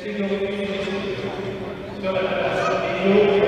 Thank you.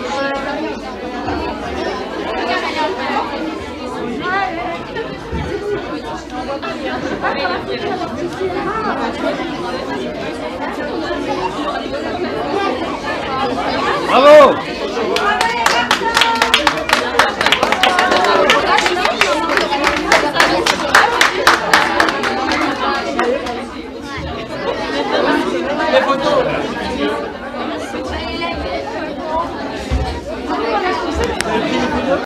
Bravo